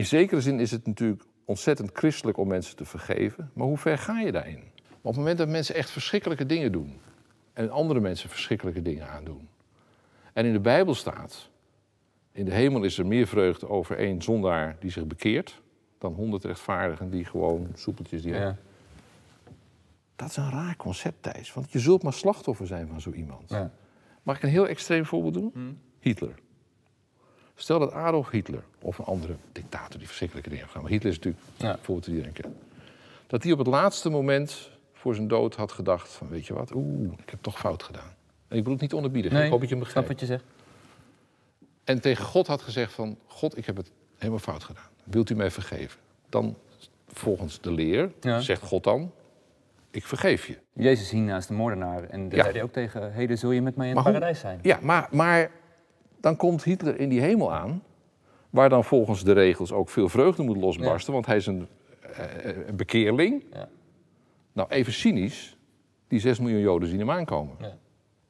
In zekere zin is het natuurlijk ontzettend christelijk om mensen te vergeven. Maar hoe ver ga je daarin? op het moment dat mensen echt verschrikkelijke dingen doen. En andere mensen verschrikkelijke dingen aandoen. En in de Bijbel staat. In de hemel is er meer vreugde over één zondaar die zich bekeert. dan honderd rechtvaardigen die gewoon soepeltjes die. Ja. Dat is een raar concept, Thijs. Want je zult maar slachtoffer zijn van zo iemand. Ja. Mag ik een heel extreem voorbeeld doen? Hitler. Stel dat Adolf Hitler, of een andere dictator die verschrikkelijke dingen heeft gedaan, maar Hitler is natuurlijk Ja. voorbeeld die iedereen kent. Dat hij op het laatste moment voor zijn dood had gedacht van, weet je wat, oeh, ik heb toch fout gedaan. En ik bedoel het niet onderbiedig, ik hoop dat je snap begrijpt. wat je zegt. En tegen God had gezegd van, God, ik heb het helemaal fout gedaan. Wilt u mij vergeven? Dan, volgens de leer, Ja. zegt God dan, ik vergeef je. Jezus hing naast de moordenaar en daar Ja. zei hij ook tegen... heden zul je met mij in Maar het paradijs zijn. Ja, maar, maar dan komt Hitler in die hemel aan, waar dan volgens de regels ook veel vreugde moet losbarsten, want hij is een, eh, een bekeerling. Ja. Nou, even cynisch, die 6 miljoen Joden zien hem aankomen. Ja.